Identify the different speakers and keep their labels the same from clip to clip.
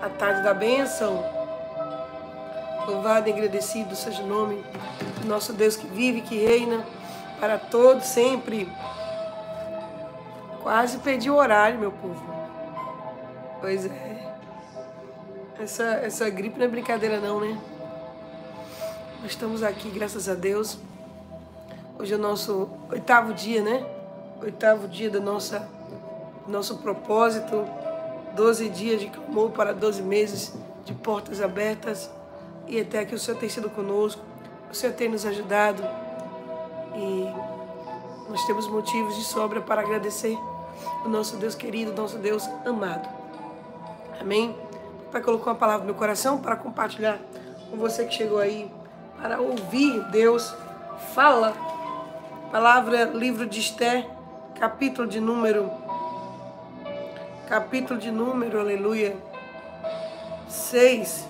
Speaker 1: a tarde da bênção. Louvado e agradecido seja o nome do nosso Deus que vive, que reina para todos sempre. Quase perdi o horário, meu povo. Pois é. Essa, essa gripe não é brincadeira não, né? Nós estamos aqui, graças a Deus. Hoje é o nosso oitavo dia, né? Oitavo dia do nossa, nosso propósito. Doze dias de clamor para doze meses de portas abertas. E até que o Senhor tem sido conosco. O Senhor tem nos ajudado. E nós temos motivos de sobra para agradecer o nosso Deus querido, nosso Deus amado. Amém? O Pai colocou uma palavra no meu coração para compartilhar com você que chegou aí para ouvir Deus. Fala. Palavra, livro de Esther, capítulo de número. Capítulo de número, aleluia. 6.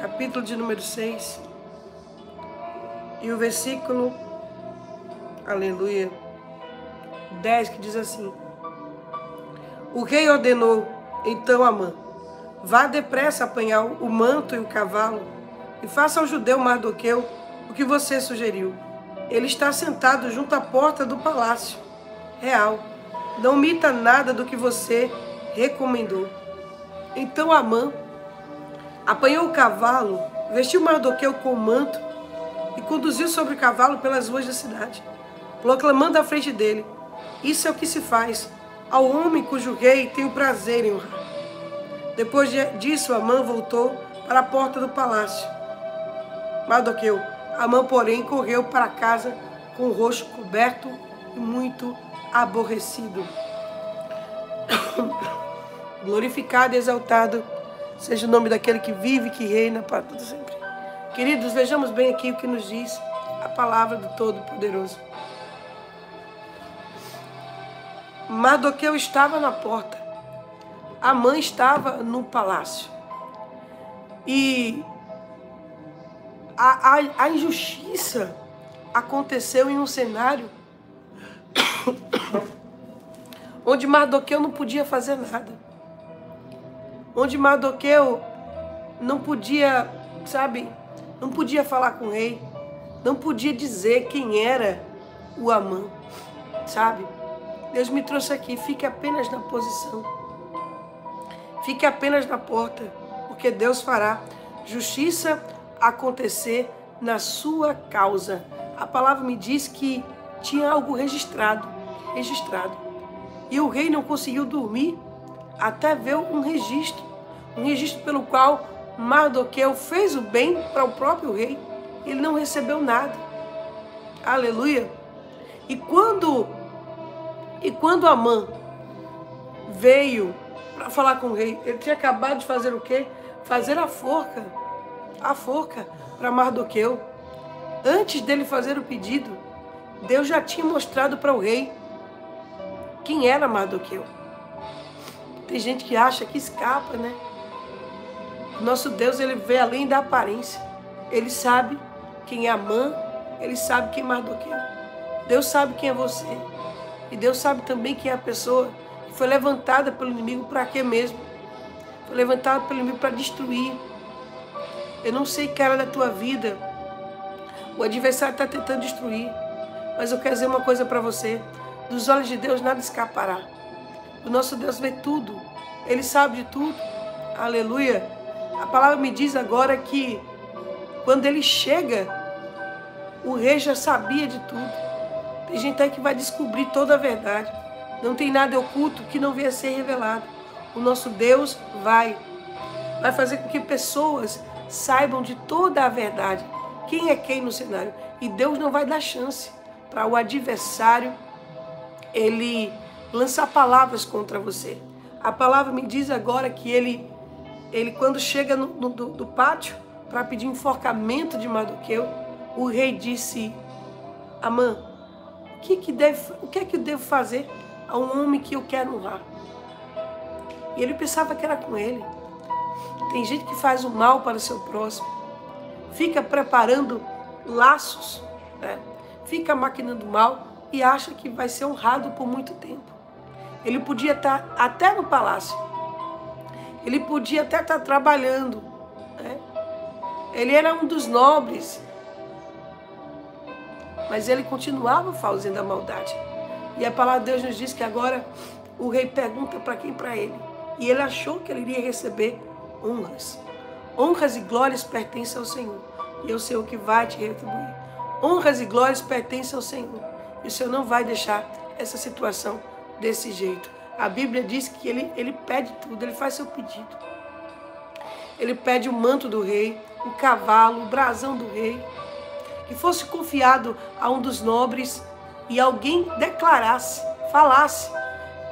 Speaker 1: Capítulo de número 6. E o versículo, aleluia, 10, que diz assim: O rei ordenou então Amã: Vá depressa apanhar o manto e o cavalo e faça ao judeu Mardoqueu o que você sugeriu. Ele está sentado junto à porta do palácio real. Não omita nada do que você recomendou. Então Amã apanhou o cavalo, vestiu Mardoqueu com o manto e conduziu sobre o cavalo pelas ruas da cidade, proclamando à frente dele: Isso é o que se faz ao homem cujo rei tem o prazer em honrar. Depois disso, Amã voltou para a porta do palácio. Mardoqueu, Amã, porém, correu para casa com o rosto coberto e muito aborrecido. Glorificado e exaltado seja o nome daquele que vive que reina para todo sempre. Queridos, vejamos bem aqui o que nos diz a palavra do Todo-Poderoso. Mardoqueu estava na porta. A mãe estava no palácio. E a, a, a injustiça aconteceu em um cenário onde Mardoqueu não podia fazer nada. Onde Mardoqueu não podia, sabe, não podia falar com o rei, não podia dizer quem era o Amã, sabe? Deus me trouxe aqui, fique apenas na posição. Fique apenas na porta, porque Deus fará justiça acontecer na sua causa. A palavra me diz que tinha algo registrado, registrado. E o rei não conseguiu dormir até ver um registro, um registro pelo qual Mardoqueu fez o bem para o próprio rei. Ele não recebeu nada. Aleluia. E quando e quando Amã veio para falar com o rei, ele tinha acabado de fazer o quê? Fazer a forca, a forca para Mardoqueu. Antes dele fazer o pedido, Deus já tinha mostrado para o rei quem era Mardoqueu. Tem gente que acha que escapa, né? Nosso Deus, ele vê além da aparência. Ele sabe quem é Amã, ele sabe quem é Mardoqueu. Deus sabe quem é você. E Deus sabe também quem é a pessoa que foi levantada pelo inimigo para quê mesmo? Foi levantada pelo inimigo para destruir. Eu não sei que era da tua vida. O adversário está tentando destruir. Mas eu quero dizer uma coisa para você. Dos olhos de Deus nada escapará. O nosso Deus vê tudo. Ele sabe de tudo. Aleluia. A palavra me diz agora que quando ele chega, o rei já sabia de tudo. Tem gente aí que vai descobrir toda a verdade. Não tem nada oculto que não venha a ser revelado. O nosso Deus vai. Vai fazer com que pessoas saibam de toda a verdade. Quem é quem no cenário. E Deus não vai dar chance para o adversário ele lançar palavras contra você. A palavra me diz agora que ele ele quando chega no, no do, do pátio para pedir enforcamento de Mardoqueu, o rei disse: Amã, o que, que deve, o que é que eu devo fazer a um homem que eu quero honrar? E ele pensava que era com ele. Tem gente que faz o mal para o seu próximo, fica preparando laços, né? fica maquinando mal e acha que vai ser honrado por muito tempo. Ele podia estar até no palácio, Ele podia até estar trabalhando. Né? Ele era um dos nobres. Mas ele continuava fazendo a maldade. E a palavra de Deus nos diz que agora o rei pergunta para quem? Para ele. E ele achou que ele iria receber honras. Honras e glórias pertencem ao Senhor. E eu sei o que vai te retribuir. Honras e glórias pertencem ao Senhor. E o Senhor não vai deixar essa situação desse jeito. A Bíblia diz que ele, ele pede tudo, ele faz seu pedido. Ele pede o manto do rei, o cavalo, o brasão do rei, que fosse confiado a um dos nobres e alguém declarasse, falasse.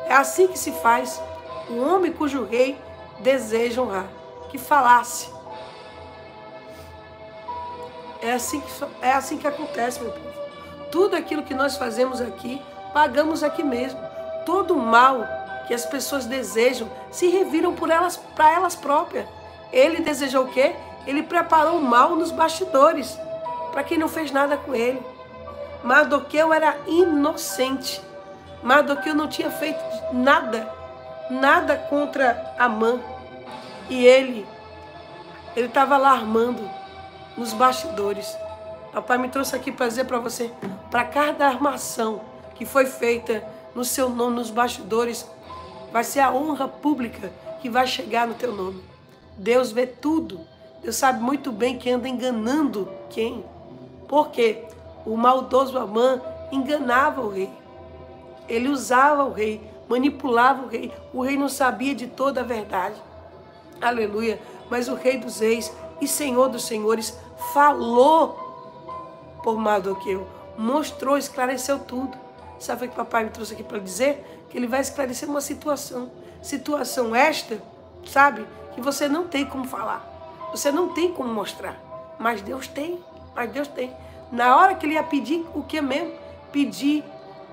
Speaker 1: É assim que se faz. O homem cujo rei deseja honrar, que falasse. É assim que, é assim que acontece, meu povo. Tudo aquilo que nós fazemos aqui, pagamos aqui mesmo. Todo o mal que as pessoas desejam se reviram por elas, para elas próprias. Ele desejou o quê? Ele preparou o mal nos bastidores, para quem não fez nada com ele. Mardoqueu era inocente. Mardoqueu não tinha feito nada, nada contra Amã. E ele, ele estava lá armando nos bastidores. Papai me trouxe aqui para dizer para você, para cada armação que foi feita no seu nome, nos bastidores, vai ser a honra pública que vai chegar no teu nome. Deus vê tudo. Deus sabe muito bem quem anda enganando quem. Por quê? O maldoso Amã enganava o rei. Ele usava o rei, manipulava o rei. O rei não sabia de toda a verdade. Aleluia. Mas o rei dos reis e senhor dos senhores falou por Mardoqueu, mostrou, esclareceu tudo. Sabe o que o papai me trouxe aqui para dizer? Que ele vai esclarecer uma situação. Situação esta, sabe? Que você não tem como falar. Você não tem como mostrar. Mas Deus tem. Mas Deus tem. Na hora que ele ia pedir o que mesmo? Pedir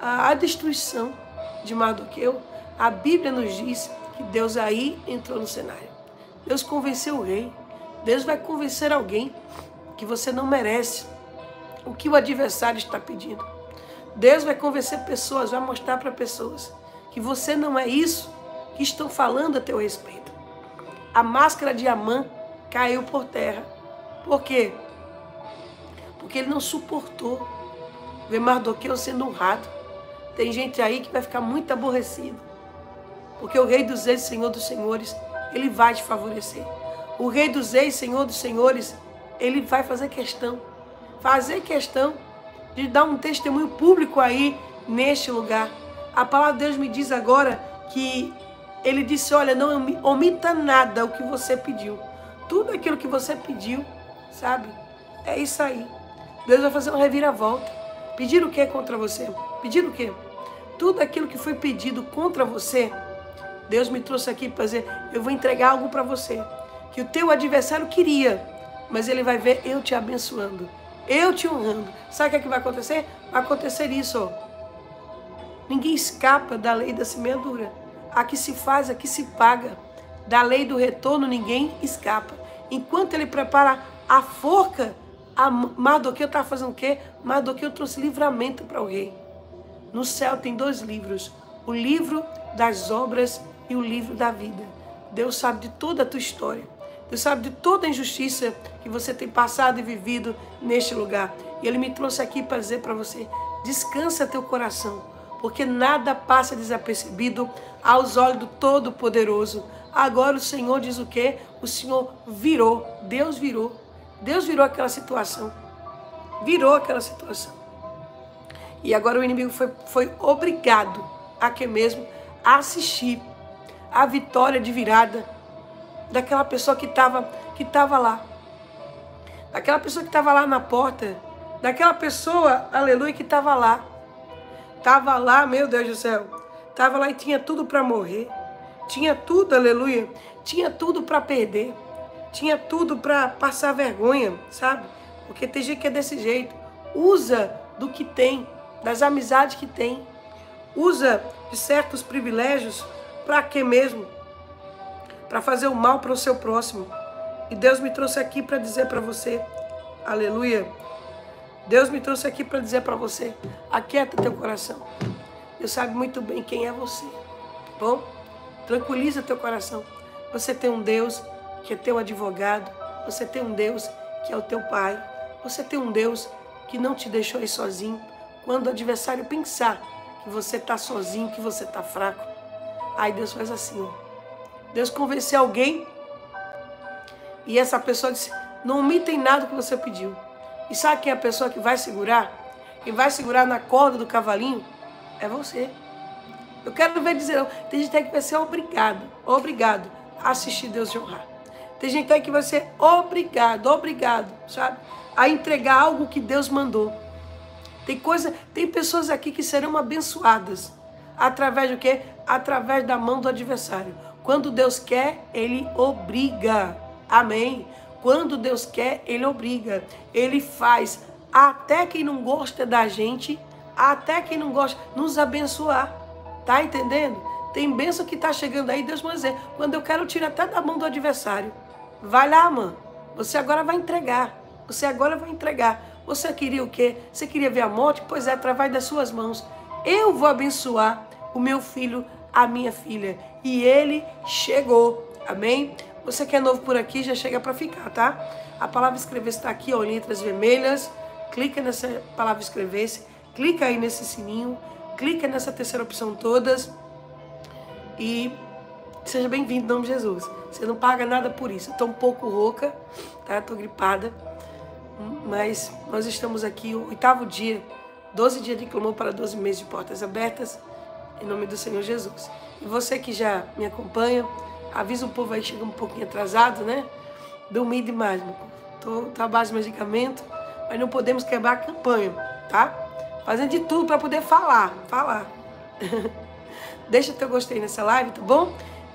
Speaker 1: a, a destruição de Mardoqueu, a Bíblia nos diz que Deus aí entrou no cenário. Deus convenceu o rei. Deus vai convencer alguém que você não merece o que o adversário está pedindo. Deus vai convencer pessoas, vai mostrar para pessoas que você não é isso que estão falando a teu respeito. A máscara de Amã caiu por terra. Por quê? Porque ele não suportou ver Mardoqueu sendo honrado. Tem gente aí que vai ficar muito aborrecido. Porque o Rei dos Reis, Senhor dos Senhores, ele vai te favorecer. O Rei dos Reis, Senhor dos Senhores, ele vai fazer questão, fazer questão de dar um testemunho público aí neste lugar. A palavra de Deus me diz agora que ele disse: Olha, não omita nada o que você pediu. Tudo aquilo que você pediu, sabe? É isso aí. Deus vai fazer uma reviravolta. Pedir o que contra você? Pedir o que? Tudo aquilo que foi pedido contra você, Deus me trouxe aqui para dizer: Eu vou entregar algo para você que o teu adversário queria, mas ele vai ver eu te abençoando, eu te honrando. Sabe o que, é que vai acontecer? Vai acontecer isso. Ó. Ninguém escapa da lei da semeadura. A que se faz, a que se paga. Da lei do retorno, ninguém escapa. Enquanto ele prepara a forca, a Mardoqueu está fazendo o quê? Mardoqueu trouxe livramento para o rei. No céu tem dois livros: o livro das obras e o livro da vida. Deus sabe de toda a tua história. Deus sabe de toda a injustiça que você tem passado e vivido neste lugar. E Ele me trouxe aqui para dizer para você: descansa teu coração, porque nada passa desapercebido aos olhos do Todo-Poderoso. Agora o Senhor diz o quê? O Senhor virou, Deus virou. Deus virou aquela situação. Virou aquela situação. E agora o inimigo foi, foi obrigado a que mesmo assistir a vitória de virada daquela pessoa que estava que tava lá. Daquela pessoa que estava lá na porta. Daquela pessoa, aleluia, que estava lá. Estava lá, meu Deus do céu. Estava lá e tinha tudo para morrer. Tinha tudo, aleluia. Tinha tudo para perder. Tinha tudo para passar vergonha, sabe? Porque tem gente que é desse jeito. Usa do que tem, das amizades que tem. Usa de certos privilégios para quê mesmo? Para fazer o mal para o seu próximo. E Deus me trouxe aqui para dizer para você, aleluia. Deus me trouxe aqui para dizer para você, aquieta teu coração. Deus sabe muito bem quem é você. Bom, tranquiliza teu coração. Você tem um Deus que é teu advogado. Você tem um Deus que é o teu pai. Você tem um Deus que não te deixou aí sozinho. Quando o adversário pensar que você está sozinho, que você está fraco, aí Deus faz assim. Ó. Deus convenceu alguém e essa pessoa disse: Não omitem nada que você pediu. E sabe quem é a pessoa que vai segurar? Quem vai segurar na corda do cavalinho é você. Eu quero ver dizer, não. tem gente que vai ser obrigado, obrigado a assistir Deus de honrar. Tem gente que vai ser obrigado, obrigado, sabe? A entregar algo que Deus mandou. Tem coisa, tem pessoas aqui que serão abençoadas através do quê? Através da mão do adversário. Quando Deus quer, ele obriga. Amém. Quando Deus quer, ele obriga. Ele faz até quem não gosta da gente, até quem não gosta, nos abençoar. Tá entendendo? Tem bênção que tá chegando aí, Deus vai dizer, quando eu quero tirar até da mão do adversário. Vai lá, mano. Você agora vai entregar. Você agora vai entregar. Você queria o quê? Você queria ver a morte? Pois é, através das suas mãos. Eu vou abençoar o meu filho, a minha filha. E ele chegou. Amém? Você que é novo por aqui, já chega para ficar, tá? A palavra escrever está aqui, ó, em letras vermelhas. Clica nessa palavra escrever-se. Clica aí nesse sininho clica nessa terceira opção todas e seja bem-vindo em nome de Jesus. Você não paga nada por isso. Estou um pouco rouca, tá? Estou gripada, mas nós estamos aqui, o oitavo dia, 12 dias de clamor para 12 meses de portas abertas, em nome do Senhor Jesus. E você que já me acompanha, avisa o povo aí, chega um pouquinho atrasado, né? Dormi demais, meu povo. Tô, tô à base de medicamento, mas não podemos quebrar a campanha, tá? Fazendo de tudo para poder falar, falar. Deixa teu gostei nessa live, tá bom?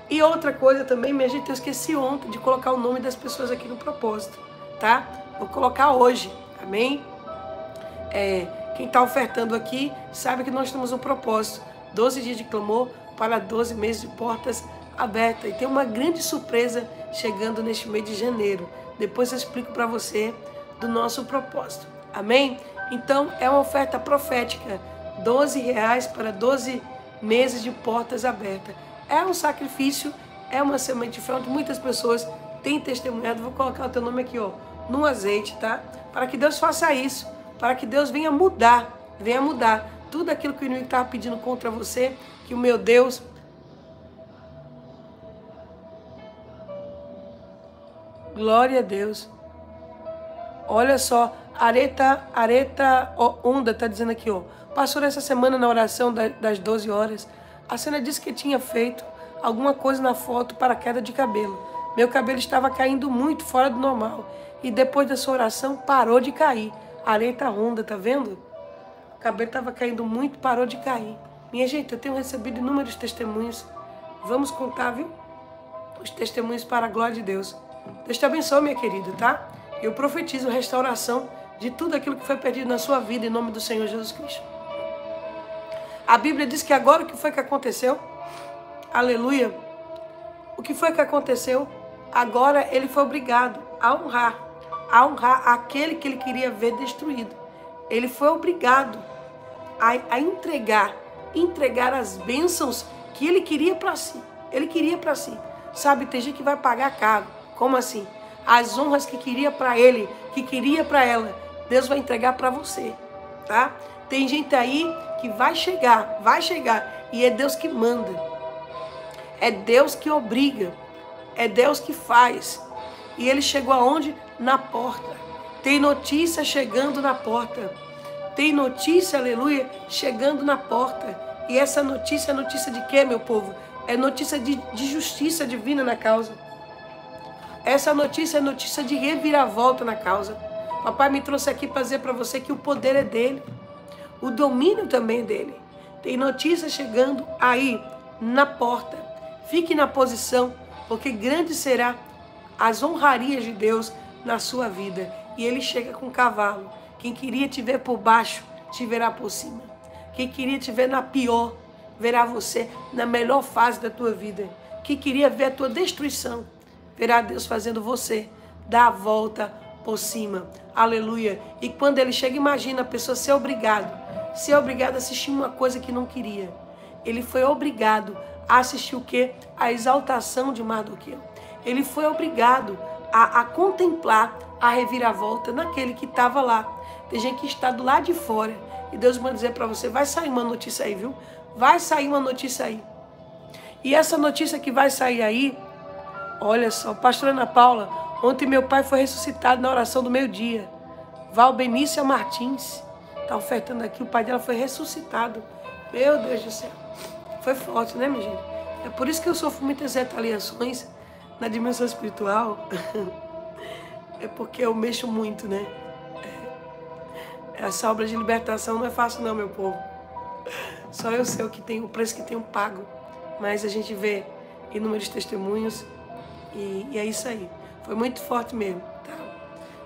Speaker 1: E outra coisa também, minha gente, eu esqueci ontem de colocar o nome das pessoas aqui no propósito, tá? Vou colocar hoje, amém? É, quem está ofertando aqui sabe que nós temos um propósito. 12 dias de clamor para 12 meses de portas abertas. E tem uma grande surpresa chegando neste mês de janeiro. Depois eu explico para você do nosso propósito. Amém? Então é uma oferta profética, 12 reais para 12 meses de portas abertas. É um sacrifício, é uma semente de fé onde muitas pessoas têm testemunhado. Vou colocar o teu nome aqui, ó, no azeite, tá? Para que Deus faça isso, para que Deus venha mudar, venha mudar tudo aquilo que o inimigo estava pedindo contra você, que o meu Deus Glória a Deus. Olha só, Areta, Areta Onda está dizendo aqui, ó. Passou essa semana na oração das 12 horas. A cena disse que tinha feito alguma coisa na foto para queda de cabelo. Meu cabelo estava caindo muito fora do normal. E depois da sua oração parou de cair. Areta Onda, tá vendo? O cabelo estava caindo muito, parou de cair. Minha gente, eu tenho recebido inúmeros testemunhos. Vamos contar, viu? Os testemunhos para a glória de Deus. Deus te abençoe, minha querida, tá? Eu profetizo restauração de tudo aquilo que foi perdido na sua vida em nome do Senhor Jesus Cristo. A Bíblia diz que agora o que foi que aconteceu? Aleluia. O que foi que aconteceu? Agora ele foi obrigado a honrar, a honrar aquele que ele queria ver destruído. Ele foi obrigado a, a entregar, entregar as bênçãos que ele queria para si. Ele queria para si. Sabe, tem gente que vai pagar caro. Como assim? As honras que queria para ele, que queria para ela, Deus vai entregar para você, tá? Tem gente aí que vai chegar, vai chegar, e é Deus que manda. É Deus que obriga. É Deus que faz. E ele chegou aonde? Na porta. Tem notícia chegando na porta. Tem notícia, aleluia, chegando na porta. E essa notícia é notícia de quê, meu povo? É notícia de, de justiça divina na causa. Essa notícia é notícia de reviravolta na causa. Papai me trouxe aqui para dizer para você que o poder é dele. O domínio também é dele. Tem notícia chegando aí na porta. Fique na posição, porque grande será as honrarias de Deus na sua vida. E ele chega com cavalo. Quem queria te ver por baixo, te verá por cima. Quem queria te ver na pior, verá você na melhor fase da tua vida. Quem queria ver a tua destruição, verá Deus fazendo você dar a volta por cima. Aleluia. E quando ele chega, imagina a pessoa ser obrigado, ser obrigado a assistir uma coisa que não queria. Ele foi obrigado a assistir o quê? A exaltação de Mardoqueu. ele foi obrigado a, a contemplar a reviravolta naquele que estava lá. Tem gente que está do lado de fora. E Deus manda dizer para você: vai sair uma notícia aí, viu? Vai sair uma notícia aí. E essa notícia que vai sair aí, olha só, pastora Ana Paula, ontem meu pai foi ressuscitado na oração do meio-dia. Valbenícia Martins está ofertando aqui, o pai dela foi ressuscitado. Meu Deus do céu. Foi forte, né, minha gente? É por isso que eu sofro muitas retaliações na dimensão espiritual. é porque eu mexo muito, né? É. Essa obra de libertação não é fácil não, meu povo. Só eu sei o que tem, o preço que tenho pago. Mas a gente vê inúmeros testemunhos e, e é isso aí. Foi muito forte mesmo. Tá?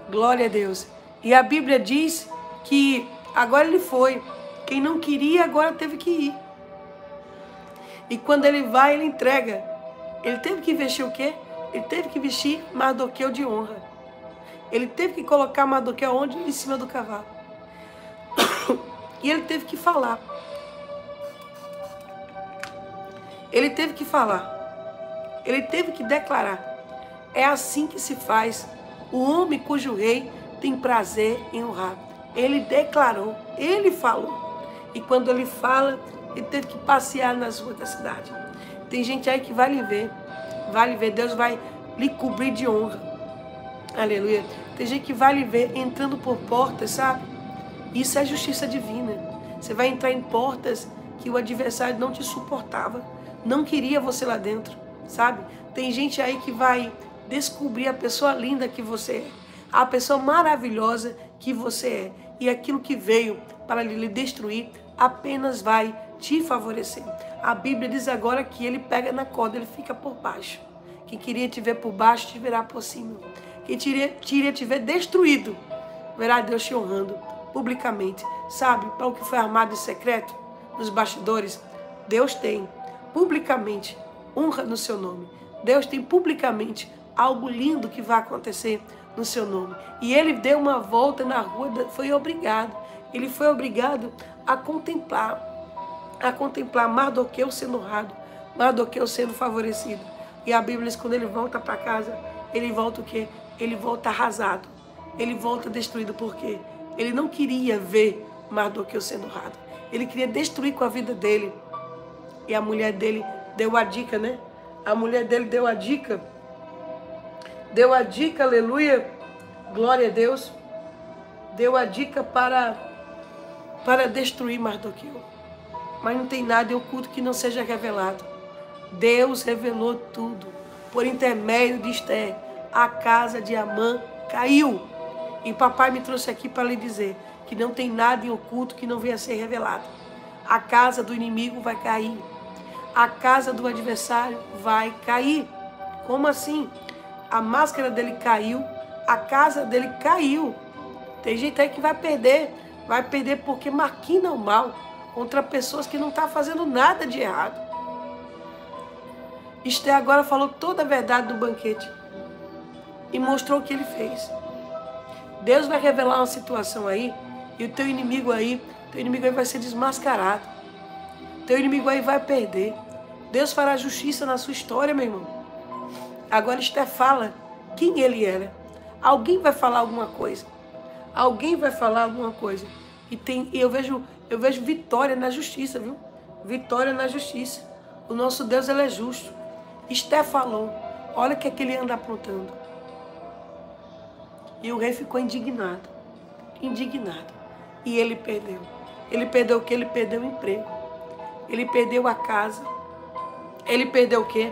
Speaker 1: Glória a Deus. E a Bíblia diz que agora ele foi. Quem não queria agora teve que ir. E quando ele vai, ele entrega. Ele teve que vestir o quê? Ele teve que vestir Mardoqueu de honra. Ele teve que colocar Mardoqueu onde? Em cima do cavalo. E ele teve que falar. Ele teve que falar. Ele teve que declarar. É assim que se faz. O homem cujo rei tem prazer em honrar. Ele declarou, ele falou. E quando ele fala, ele teve que passear nas ruas da cidade. Tem gente aí que vai lhe ver, vai lhe ver, Deus vai lhe cobrir de honra. Aleluia. Tem gente que vai lhe ver entrando por portas, sabe? Isso é justiça divina. Você vai entrar em portas que o adversário não te suportava, não queria você lá dentro, sabe? Tem gente aí que vai descobrir a pessoa linda que você é, a pessoa maravilhosa que você é, e aquilo que veio para lhe destruir apenas vai te favorecer. A Bíblia diz agora que ele pega na corda, ele fica por baixo. Quem queria te ver por baixo, te verá por cima. Quem queria te ver destruído, verá Deus te honrando publicamente. Sabe, para o que foi armado em secreto, nos bastidores, Deus tem publicamente honra no seu nome. Deus tem publicamente algo lindo que vai acontecer no seu nome. E ele deu uma volta na rua, foi obrigado. Ele foi obrigado a contemplar a contemplar Mardoqueu sendo honrado, Mardoqueu sendo favorecido. E a Bíblia diz que quando ele volta para casa, ele volta o quê? Ele volta arrasado. Ele volta destruído. Por quê? Ele não queria ver Mardoqueu sendo honrado. Ele queria destruir com a vida dele. E a mulher dele deu a dica, né? A mulher dele deu a dica. Deu a dica, aleluia. Glória a Deus. Deu a dica para, para destruir Mardoqueu mas não tem nada oculto que não seja revelado. Deus revelou tudo. Por intermédio de Esther, a casa de Amã caiu. E papai me trouxe aqui para lhe dizer que não tem nada em oculto que não venha a ser revelado. A casa do inimigo vai cair. A casa do adversário vai cair. Como assim? A máscara dele caiu, a casa dele caiu. Tem gente aí que vai perder. Vai perder porque maquina o mal contra pessoas que não estão tá fazendo nada de errado. Esther agora falou toda a verdade do banquete e mostrou o que ele fez. Deus vai revelar uma situação aí e o teu inimigo aí, teu inimigo aí vai ser desmascarado. Teu inimigo aí vai perder. Deus fará justiça na sua história, meu irmão. Agora Esther fala quem ele era. Alguém vai falar alguma coisa. Alguém vai falar alguma coisa. E tem, e eu vejo eu vejo vitória na justiça, viu? Vitória na justiça. O nosso Deus, ele é justo. Esté falou. Olha o que, é que ele anda aprontando. E o rei ficou indignado. Indignado. E ele perdeu. Ele perdeu o que? Ele perdeu o emprego. Ele perdeu a casa. Ele perdeu o quê?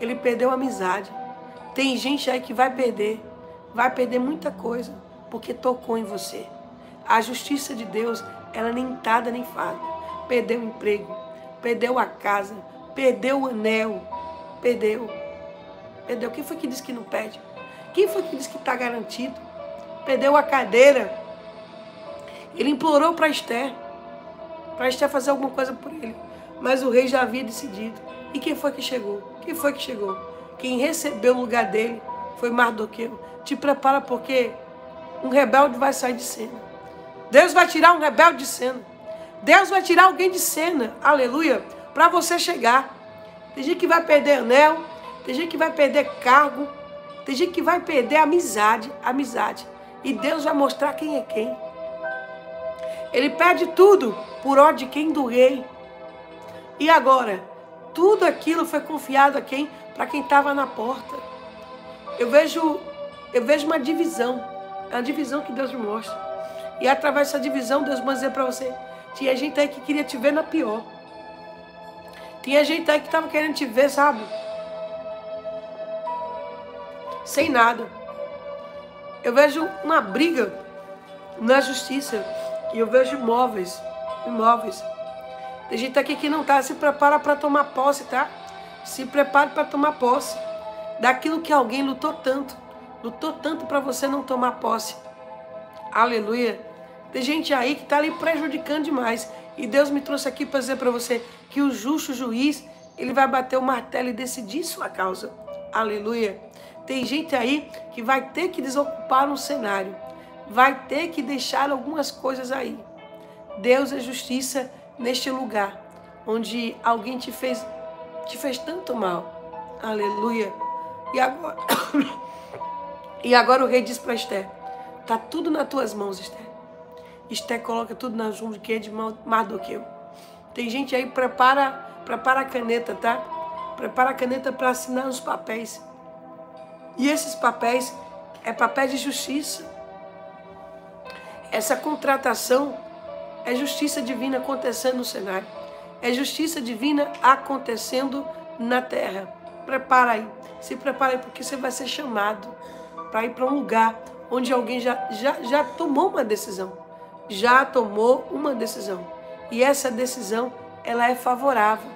Speaker 1: Ele perdeu a amizade. Tem gente aí que vai perder. Vai perder muita coisa. Porque tocou em você. A justiça de Deus ela nem tada nem fada. Perdeu o emprego, perdeu a casa, perdeu o anel, perdeu. Perdeu. Quem foi que disse que não perde? Quem foi que disse que está garantido? Perdeu a cadeira. Ele implorou para Esther, para Esther fazer alguma coisa por ele. Mas o rei já havia decidido. E quem foi que chegou? Quem foi que chegou? Quem recebeu o lugar dele foi Mardoqueu. Te prepara porque um rebelde vai sair de cena. Deus vai tirar um rebelde de cena. Deus vai tirar alguém de cena, aleluia, para você chegar. Tem gente que vai perder anel, Tem gente que vai perder cargo. Tem gente que vai perder amizade. Amizade. E Deus vai mostrar quem é quem. Ele perde tudo por ordem de quem? Do rei. E agora? Tudo aquilo foi confiado a quem? Para quem estava na porta. Eu vejo, eu vejo uma divisão. É uma divisão que Deus me mostra. E através dessa divisão, Deus vai dizer para você: tinha gente aí que queria te ver na pior. Tinha gente aí que estava querendo te ver, sabe? Sem nada. Eu vejo uma briga na justiça. E eu vejo imóveis. Imóveis. Tem gente aqui que não está. Se prepara para tomar posse, tá? Se prepare para tomar posse. Daquilo que alguém lutou tanto. Lutou tanto para você não tomar posse. Aleluia. Tem gente aí que está ali prejudicando demais. E Deus me trouxe aqui para dizer para você que o justo juiz, ele vai bater o martelo e decidir sua causa. Aleluia. Tem gente aí que vai ter que desocupar um cenário. Vai ter que deixar algumas coisas aí. Deus é justiça neste lugar onde alguém te fez te fez tanto mal. Aleluia. E agora E agora o rei diz para Esther: "Tá tudo nas tuas mãos, Esther. Esté coloca tudo nas mãos de quem é de Mardoqueu. Tem gente aí, prepara, prepara a caneta, tá? Prepara a caneta para assinar os papéis. E esses papéis é papel de justiça. Essa contratação é justiça divina acontecendo no cenário. É justiça divina acontecendo na terra. Prepara aí. Se prepara aí porque você vai ser chamado para ir para um lugar onde alguém já, já, já tomou uma decisão já tomou uma decisão. E essa decisão, ela é favorável.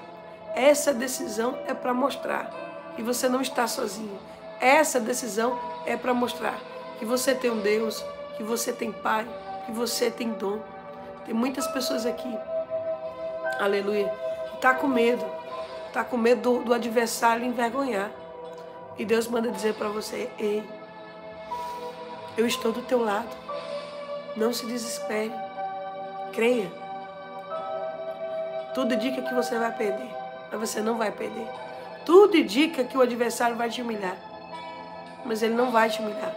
Speaker 1: Essa decisão é para mostrar que você não está sozinho. Essa decisão é para mostrar que você tem um Deus, que você tem Pai, que você tem dom. Tem muitas pessoas aqui, aleluia, que está com medo, está com medo do, do adversário envergonhar. E Deus manda dizer para você: Ei, eu estou do teu lado. Não se desespere. Creia. Tudo indica que você vai perder, mas você não vai perder. Tudo indica que o adversário vai te humilhar, mas ele não vai te humilhar,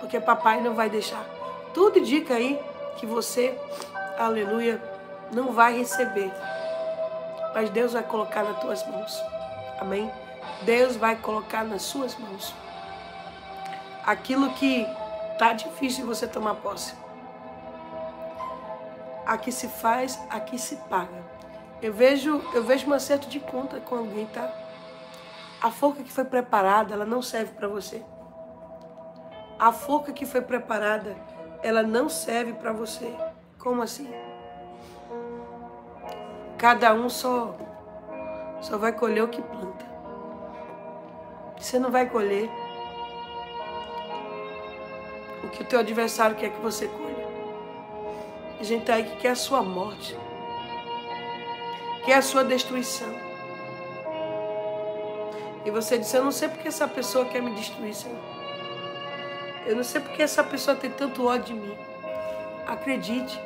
Speaker 1: porque papai não vai deixar. Tudo indica aí que você, aleluia, não vai receber, mas Deus vai colocar nas tuas mãos. Amém? Deus vai colocar nas suas mãos aquilo que tá difícil de você tomar posse aqui se faz, aqui se paga. Eu vejo, eu vejo um acerto de conta com alguém, tá? A forca que foi preparada, ela não serve para você. A forca que foi preparada, ela não serve para você. Como assim? Cada um só só vai colher o que planta. Você não vai colher o que o teu adversário quer que você colhe. A gente está aí que quer a sua morte, quer a sua destruição. E você disse: Eu não sei porque essa pessoa quer me destruir, Senhor. Eu não sei porque essa pessoa tem tanto ódio de mim. Acredite,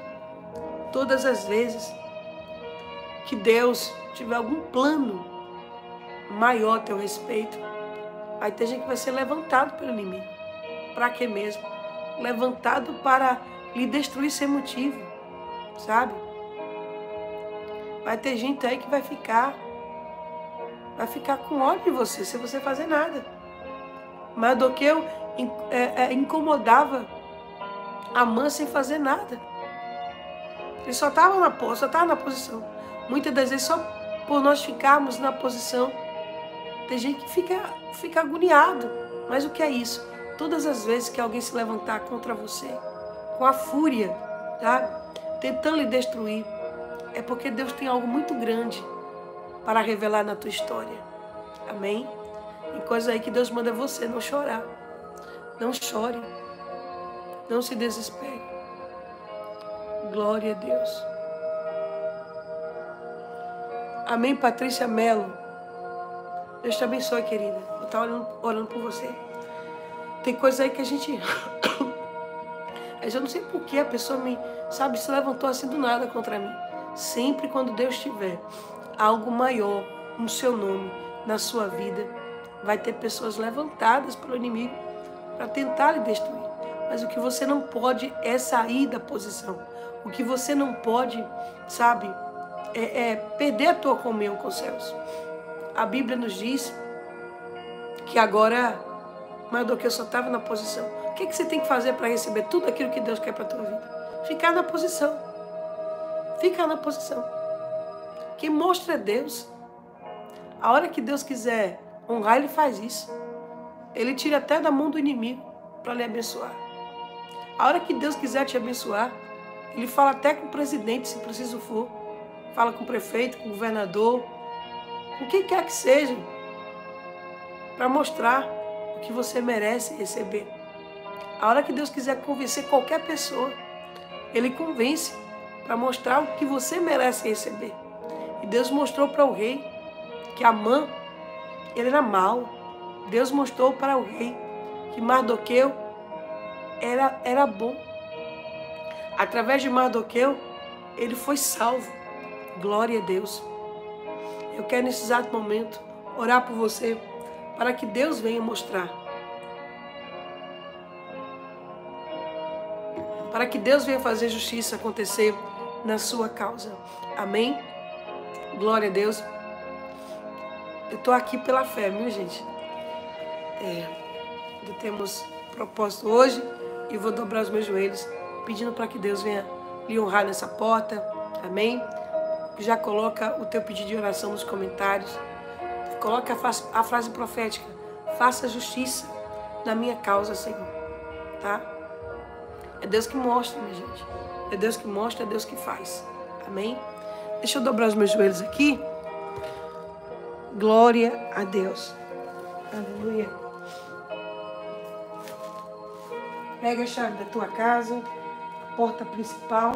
Speaker 1: todas as vezes que Deus tiver algum plano maior a teu respeito, vai ter gente que vai ser levantado pelo inimigo. Para quê mesmo? Levantado para lhe destruir sem motivo, sabe? Vai ter gente aí que vai ficar, vai ficar com ódio de você, sem você fazer nada. Mas do que eu é, é, incomodava a mãe sem fazer nada. Ele só estava na, só tava na posição. Muitas das vezes, só por nós ficarmos na posição, tem gente que fica, fica agoniado. Mas o que é isso? Todas as vezes que alguém se levantar contra você, com a fúria, tá? tentando lhe destruir, é porque Deus tem algo muito grande para revelar na tua história. Amém? E coisa aí que Deus manda você não chorar. Não chore. Não se desespere. Glória a Deus. Amém, Patrícia Melo. Deus te abençoe, querida. Eu estava orando, orando por você. Tem coisa aí que a gente Mas eu não sei por que a pessoa me, sabe, se levantou assim do nada contra mim. Sempre quando Deus tiver algo maior no seu nome, na sua vida, vai ter pessoas levantadas pelo inimigo para tentar lhe destruir. Mas o que você não pode é sair da posição. O que você não pode, sabe, é, é perder a tua comunhão com os céus. A Bíblia nos diz que agora Mardoqueu só estava na posição. O que, que você tem que fazer para receber tudo aquilo que Deus quer para a tua vida? Ficar na posição. Ficar na posição. Quem mostra é Deus. A hora que Deus quiser honrar, Ele faz isso. Ele tira até da mão do inimigo para lhe abençoar. A hora que Deus quiser te abençoar, Ele fala até com o presidente, se preciso for. Fala com o prefeito, com o governador, com quem quer que seja, para mostrar o que você merece receber. A hora que Deus quiser convencer qualquer pessoa, Ele convence para mostrar o que você merece receber. E Deus mostrou para o rei que Amã ele era mau. Deus mostrou para o rei que Mardoqueu era, era bom. Através de Mardoqueu, ele foi salvo. Glória a Deus. Eu quero nesse exato momento orar por você para que Deus venha mostrar. Para que Deus venha fazer justiça acontecer na sua causa. Amém? Glória a Deus. Eu estou aqui pela fé, viu, gente? É, temos propósito hoje e vou dobrar os meus joelhos pedindo para que Deus venha lhe honrar nessa porta. Amém? Já coloca o teu pedido de oração nos comentários. Coloca a a frase profética. Faça justiça na minha causa, Senhor. Tá? É Deus que mostra, minha gente. É Deus que mostra, é Deus que faz. Amém? Deixa eu dobrar os meus joelhos aqui. Glória a Deus. Aleluia. Pega a chave da tua casa, a porta principal.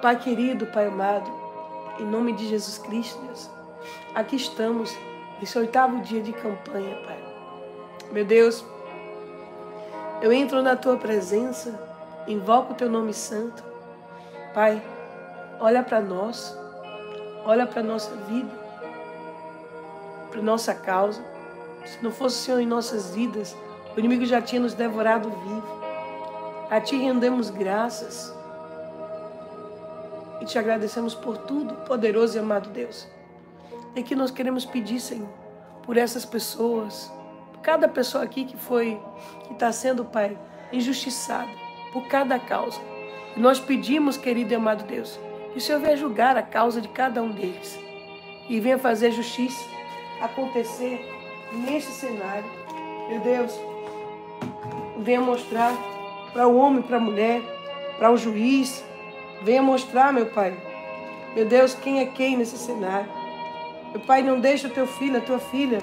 Speaker 1: Pai querido, Pai amado, em nome de Jesus Cristo, Deus, aqui estamos nesse oitavo dia de campanha, Pai. Meu Deus, eu entro na tua presença, invoco o teu nome santo. Pai, olha para nós olha para a nossa vida, para nossa causa. Se não fosse o Senhor em nossas vidas, o inimigo já tinha nos devorado vivo. A Ti rendemos graças e te agradecemos por tudo, poderoso e amado Deus. E que nós queremos pedir, Senhor, por essas pessoas, por cada pessoa aqui que foi, que está sendo, Pai, injustiçada, por cada causa. Nós pedimos, querido e amado Deus, que o Senhor venha julgar a causa de cada um deles e venha fazer justiça acontecer neste cenário. Meu Deus, venha mostrar para o homem, para a mulher, para o juiz, venha mostrar, meu Pai, meu Deus, quem é quem nesse cenário. Meu Pai, não deixa o teu filho, a tua filha,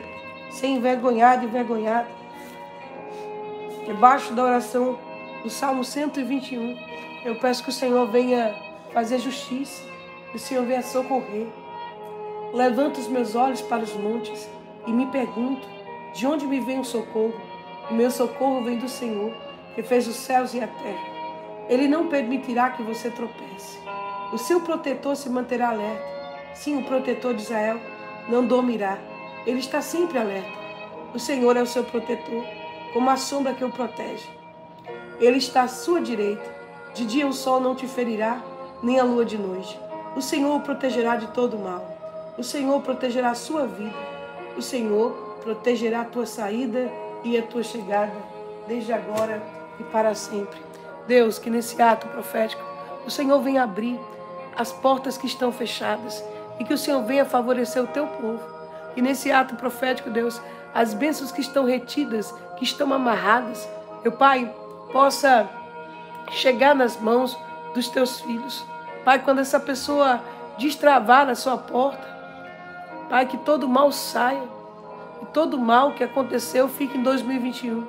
Speaker 1: ser envergonhado, envergonhado. Debaixo da oração do Salmo 121, eu peço que o Senhor venha fazer justiça, o Senhor venha socorrer. Levanto os meus olhos para os montes e me pergunto: de onde me vem o socorro? O meu socorro vem do Senhor, que fez os céus e a terra. Ele não permitirá que você tropece. O seu protetor se manterá alerta. Sim, o protetor de Israel não dormirá. Ele está sempre alerta. O Senhor é o seu protetor, como a sombra que o protege. Ele está à sua direita. De dia o sol não te ferirá, nem a lua de noite. O Senhor o protegerá de todo mal. O Senhor protegerá a sua vida. O Senhor protegerá a tua saída e a tua chegada, desde agora e para sempre. Deus, que nesse ato profético o Senhor venha abrir as portas que estão fechadas e que o Senhor venha favorecer o teu povo. E nesse ato profético, Deus, as bênçãos que estão retidas, que estão amarradas, meu Pai, possa chegar nas mãos dos teus filhos. Pai, quando essa pessoa destravar a sua porta, Pai, que todo mal saia, que todo mal que aconteceu fique em 2021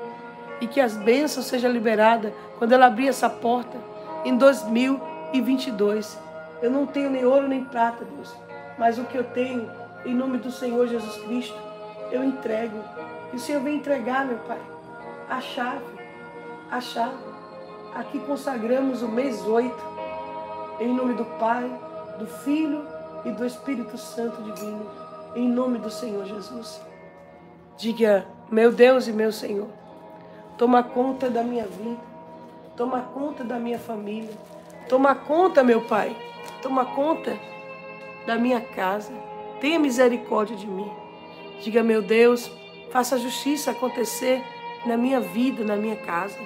Speaker 1: e que as bênçãos sejam liberadas quando ela abrir essa porta em 2022. Eu não tenho nem ouro nem prata, Deus, mas o que eu tenho, em nome do Senhor Jesus Cristo, eu entrego. E o Senhor vem entregar, meu Pai, a chave, a chave. Aqui consagramos o mês 8 em nome do Pai, do Filho e do Espírito Santo divino. Em nome do Senhor Jesus. Diga, meu Deus e meu Senhor, toma conta da minha vida, toma conta da minha família, toma conta, meu Pai, toma conta da minha casa, tenha misericórdia de mim. Diga, meu Deus, faça a justiça acontecer na minha vida, na minha casa.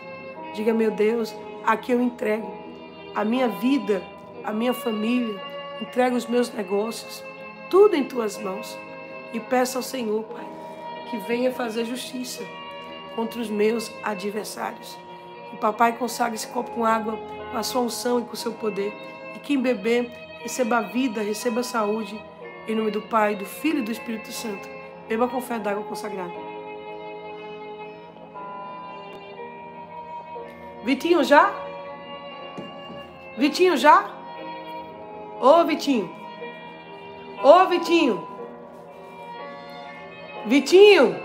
Speaker 1: Diga, meu Deus, aqui eu entrego a minha vida, a minha família, entrego os meus negócios, tudo em tuas mãos. E peço ao Senhor, Pai, que venha fazer justiça contra os meus adversários. E papai consagra esse copo com água, com a sua unção e com o seu poder. E quem beber, receba a vida, receba a saúde. Em nome do Pai, do Filho e do Espírito Santo. Beba com fé d'água consagrada. Vitinho já? Vitinho já? Ô Vitinho. Ô Vitinho. Vitinho.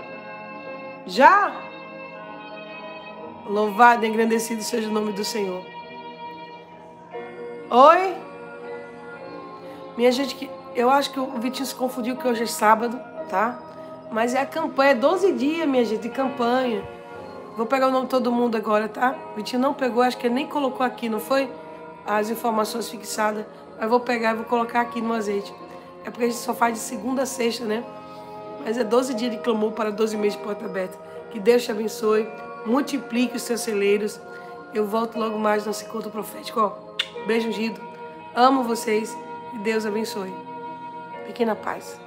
Speaker 1: Já? Louvado e engrandecido seja o nome do Senhor. Oi? Minha gente, eu acho que o Vitinho se confundiu que hoje é sábado, tá? Mas é a campanha, é 12 dias, minha gente, de campanha. Vou pegar o nome de todo mundo agora, tá? Vitinho não pegou, acho que ele nem colocou aqui, não foi? As informações fixadas. Mas vou pegar e vou colocar aqui no azeite. É porque a gente só faz de segunda a sexta, né? Mas é 12 dias de clamor para 12 meses de porta aberta. Que Deus te abençoe, multiplique os seus celeiros. Eu volto logo mais no encontro profético. Ó, beijo ungido. Amo vocês e Deus abençoe. Fiquem na paz.